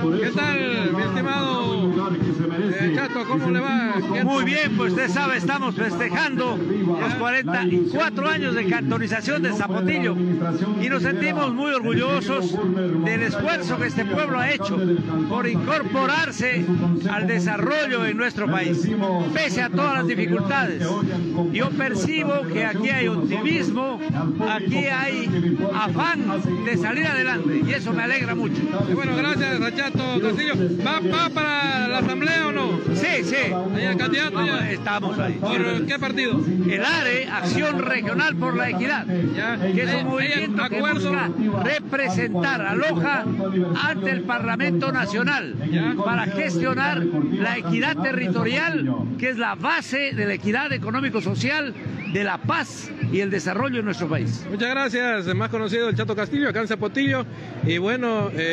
¿Qué tal, mi estimado ¿Cómo le va? Muy bien, pues usted sabe, estamos festejando los 44 años de cantonización de Zapotillo y nos sentimos muy orgullosos del esfuerzo que este pueblo ha hecho por incorporarse al desarrollo en nuestro país, pese a todas las dificultades. Yo percibo que aquí hay optimismo, aquí hay afán de salir adelante y eso me alegra mucho. Bueno, gracias, Chato Castillo. ¿Va, ¿Va, para la asamblea o no? Sí, sí. ¿El candidato ya? Estamos ahí. ¿Por qué partido? El ARE, Acción Regional por la Equidad, Ya. que es ¿Hay- un movimiento que busca representar a Loja ante el Parlamento Nacional Ya. para gestionar la equidad territorial, que es la base de la equidad económico-social, de la paz y el desarrollo en nuestro país. Muchas gracias, más conocido el Chato Castillo, acá en Zapotillo. Y bueno... eh,